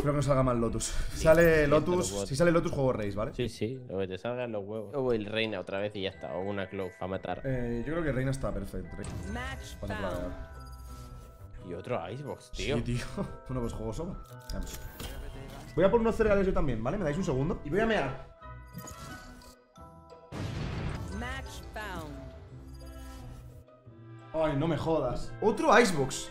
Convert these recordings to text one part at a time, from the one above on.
Espero que no salga mal Lotus. Sale Lotus. Si sale Lotus, juego Race, ¿vale? Sí, sí, lo que te salgan los huevos. O el reina otra vez y ya está. O una Clove para matar. Eh, yo creo que Reina está perfecto. Match Para found. planear. Y otro Icebox, tío. Sí, tío. Bueno, pues juego solo. Vamos. Voy a por unos cereales yo también, ¿vale? Me dais un segundo. Y voy a mear. Match found. Ay, no me jodas. Otro Icebox.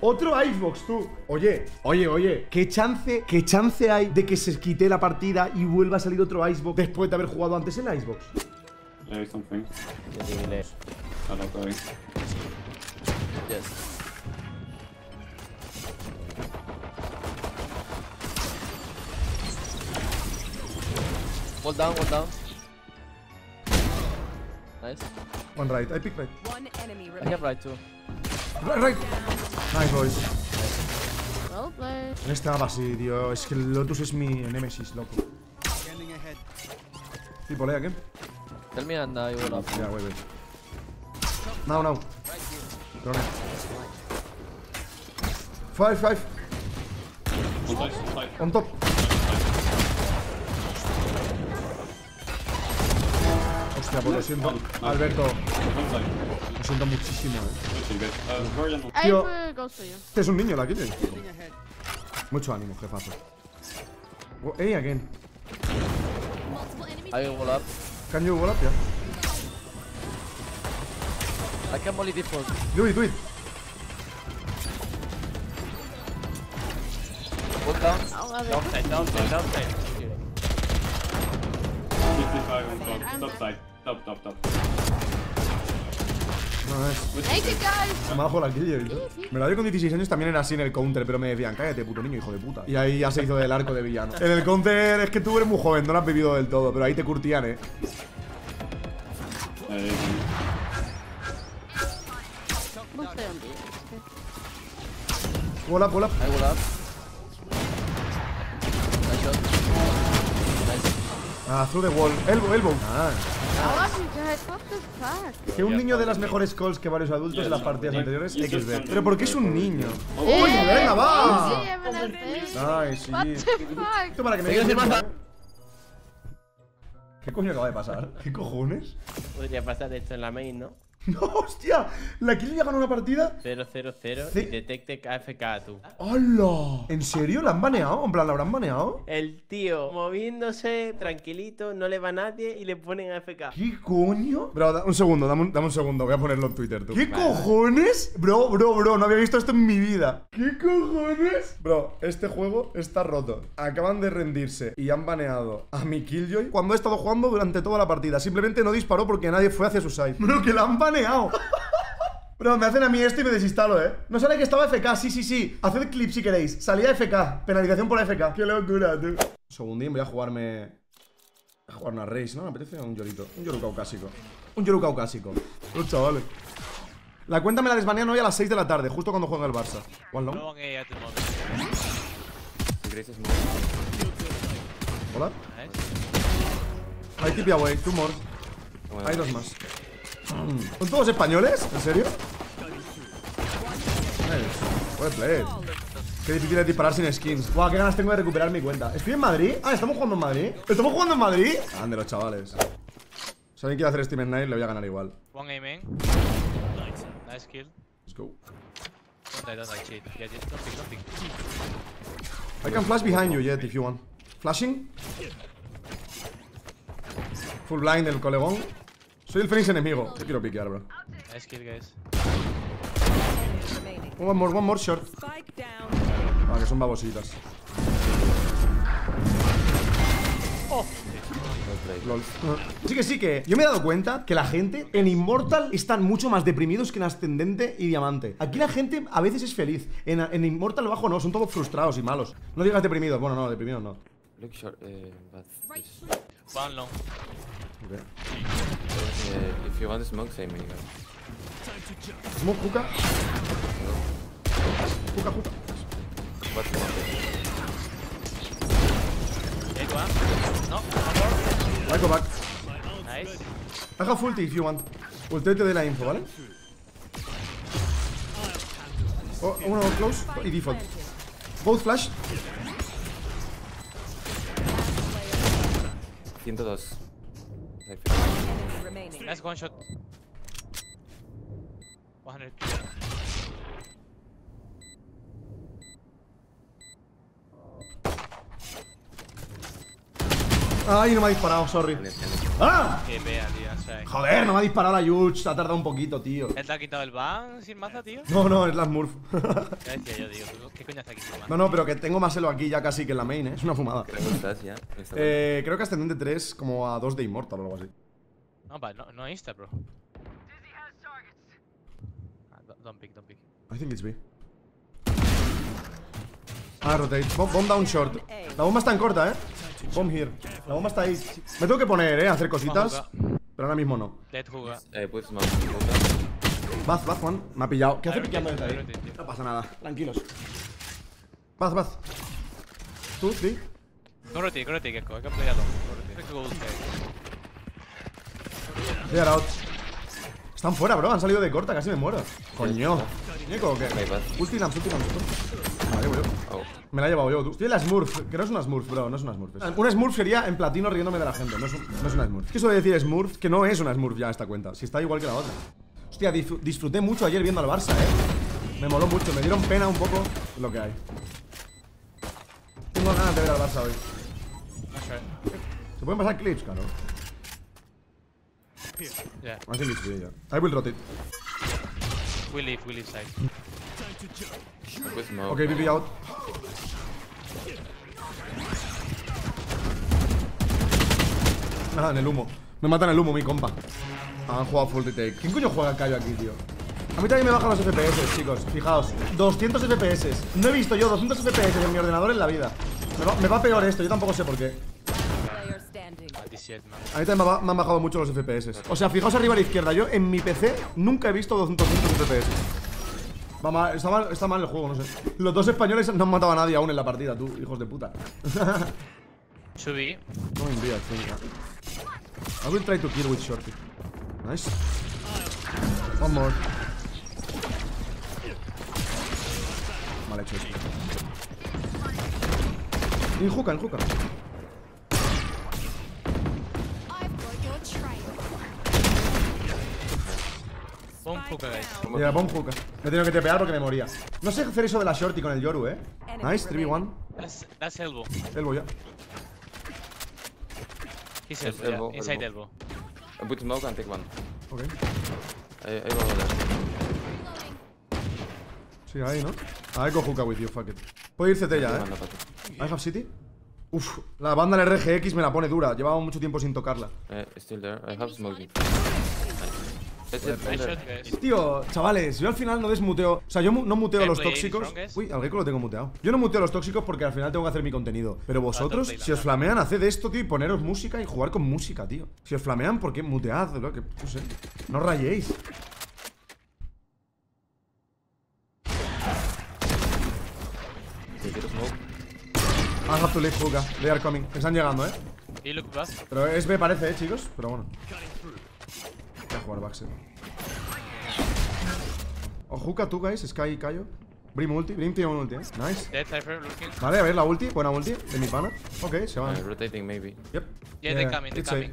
Otro Icebox, tú. Oye, oye, oye. ¿Qué chance, qué chance hay de que se quite la partida y vuelva a salir otro Icebox después de haber jugado antes el Icebox? There is something. Yes. Wall down, wall down. Nice. One right, I pick right. One enemy I have right too. Right, right. Nice, boys. Well played. En este mapa sí, tío. Es que el Lotus es mi nemesis, loco. Sí, polea, ¿qué? Tell me and I will up. Ya, wey, wey. Now, now. Drone. Five, five. On top. Hostia, pues lo siento. Alberto, lo siento muchísimo, eh. Tío. Este es un niño, la Killian. Mucho ánimo, jefazo. Hey, again. I will wall up. Can you wall up, yeah? I can molly default. Do it, do it. Wall down. It. Downside, downside, downside. 55 on top. Top side. Top, top, top. No, es. Me bajo la Killian. Me la dio con 16 años también era así en el counter, pero me decían, cállate, puto niño, hijo de puta. Y ahí ya se hizo del arco de villano. En el counter es que tú eres muy joven, no lo has vivido del todo, pero ahí te curtían, eh. Wall up, wall up. I up. Nice shot. Nice. Ah, through the wall. Elbow, elbow. Ah. Que un niño de las mejores calls que varios adultos en las partidas anteriores. XD. Pero ¿por qué es un niño? ¡Uy, venga, va! Ay, sí. What the fuck? Esto para que me. ¿Qué coño acaba de pasar? ¿Qué cojones? Podría pasar esto en la main, ¿no? ¡No, hostia! ¿La Kill ya ganó una partida? 0, 0, 0 Sí. y detecte AFK tú. ¡Hala! ¿En serio? ¿La han baneado? ¿En plan, la habrán baneado? El tío moviéndose tranquilito, no le va a nadie y le ponen AFK. ¿Qué coño? Bro, da- un segundo, dame un, dame un segundo, voy a ponerlo en Twitter, tú. ¿Qué cojones? Bro, bro, bro, no había visto esto en mi vida. ¿Qué cojones? Bro, este juego está roto. Acaban de rendirse y han baneado a mi Killjoy cuando he estado jugando durante toda la partida. Simplemente no disparó porque nadie fue hacia su side. Bro, que la han baneado. Bro, me hacen a mí esto y me desinstalo, ¿eh? No sale que estaba FK, sí, sí, sí. Haced clip si queréis. Salía FK. Penalización por FK. Qué locura, tú. Un segundín, voy a jugarme... A jugar una race, ¿no? Me apetece un llorito. Un lloro caucásico. Un lloro caucásico. Los chavales. La cuenta me la desbanean hoy a las 6 de la tarde, justo cuando juega el Barça. At the moment. Hola. Hay tipi away, two more. Hay dos más. ¿Son todos españoles? ¿En serio? Nice. Play. Qué difícil es disparar sin skins. Guau, qué ganas tengo de recuperar mi cuenta. ¿Estoy en Madrid? Ah, ¿estamos jugando en Madrid? ¿Estamos jugando en Madrid? Grande los chavales. Si alguien quiere hacer Steam Night, le voy a ganar igual. One A main. Nice kill. Let's go. Die, don't die, cheat. Yeah, just don't pick, don't pick. I can flash behind you, Jet, if you want. Flashing. Full blind el colegón. Soy el Fénix enemigo. Te quiero piquear, bro. Nice kill, guys. One more, one more short. Ah, que son babositas. Lol. Sí que sí que yo me he dado cuenta que la gente en Immortal están mucho más deprimidos que en Ascendente y Diamante. Aquí la gente a veces es feliz. En, en Immortal bajo no, son todos frustrados y malos. No digas deprimidos. Bueno, no, deprimidos no. Look short, uh, but this- One long. Ok. uh, if you want to smoke, say me. Smoke, hookah. Hookah, hookah. What you want? Take one. No, one more. I go back. Nice. I have ulti if you want. Ulti te doy la info, ¿vale? Oh, uno close y default. Both flash. 102. Remaining. Nice one shot. 100. Ay, no me ha disparado, sorry. ¡Ah! Que vea, tío. O sea, Joder, no me ha disparado la Yuch. Ha tardado un poquito, tío. ¿Él te ha quitado el ban sin maza, tío? No, no, es la Smurf. Decía yo, ¿qué coño aquí no, no, pero que tengo más elo aquí ya casi que en la main, ¿eh? Es una fumada. Creo que estás ya. Eh, creo que ascendente 3 como a 2 de Immortal o algo así. No, no insta, bro. Ah, don't- pick, don't pick. I think it's B. Ah, rotate. Bomb, bomb down short. La bomba está en corta, eh. Bomb here. La bomba está ahí. Me tengo que poner, eh, a hacer cositas. Pero ahora mismo no. Eh, smoke. Hookah. Baz, Baz, Juan. Me ha pillado. ¿Qué hace picando desde ahí? No pasa nada. Tranquilos. Baz, Baz. Tú, sí. Go rotate, go rotate, Gecko. I can play alone. Go rotate. Let's go, okay. They are out. Están fuera, bro. Han salido de corta. Casi me muero. Coño. ¿Ñeco o qué? Ulti. Vale, voy yo. Oh. Me la he llevado yo, tú. Estoy en la Smurf, que no es una Smurf, bro, no es una Smurf. Es- Una Smurf sería en platino riéndome de la gente, no es, un- no es una Smurf. Es que eso de decir Smurf, que no es una Smurf ya esta cuenta, si está igual que la otra. Hostia, disfr- disfruté mucho ayer viendo al Barça, eh. Me moló mucho, me dieron pena un poco lo que hay. Tengo ganas de ver al Barça hoy. ¿Se pueden pasar clips, Yeah, I think it's good, yeah. I will rotate. we leave, we leave side. Put smoke. Ok, BB out. Nada, en el humo. Me matan el humo, mi compa. Han jugado full retake. ¿Quién coño juega Cayo aquí, tío? A mí también me bajan los FPS, chicos. Fijaos. 200 FPS. No he visto yo 200 FPS en mi ordenador en la vida. Me va, me va peor esto, yo tampoco sé por qué. También me, me han bajado mucho los FPS. O sea, fijaos arriba a la izquierda. Yo en mi PC nunca he visto 200 FPS. Va mal, está, mal, está mal el juego, no sé. Los dos españoles no han matado a nadie aún en la partida, tú, hijos de puta. Be. No envía, think. I will try to kill with shorty. Nice. One more. Mal hecho esto. En hookah, en. Boom hookah, guys. Mira, pon hookah. Me he tenido que tepear porque me moría. No sé hacer eso de la shorty con el Yoru, eh. Nice, 3v1. That's, that's elbow. Elbow ya. He's elbow, yeah. elbow, Inside elbow. elbow. I put smoke and take one. Ok. I, I go there. Sí, ahí, ¿no? I go hookah with you, fuck it. Puedo ir CT ya, eh. I have city. Uf, la banda del RGX me la pone dura. Llevaba mucho tiempo sin tocarla. Uh, still there. I have smoking. Tío, chavales, yo al final no desmuteo. O sea, yo mu- no muteo a los tóxicos. Uy, al Gecko lo tengo muteado. Yo no muteo a los tóxicos porque al final tengo que hacer mi contenido. Pero vosotros, si os la flamean, haced esto, tío, y poneros música y jugar con música, tío. Si os flamean, ¿por qué mutead? Lo que, no sé. No rayéis. I have to leave hookah. They are coming. Están llegando, eh. Pero es B parece, eh, chicos. Pero bueno. Jugar Baxter. Tú, guys. Sky y Kayo. Brim ulti. Brim tiene un ulti, eh. Nice. Vale, a ver la ulti. Buena ulti de mi pana. Ok, se van. Uh, rotating maybe. Yep. Yeah, they're coming, they're it's A. coming.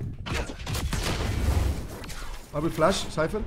I will flash, Cypher.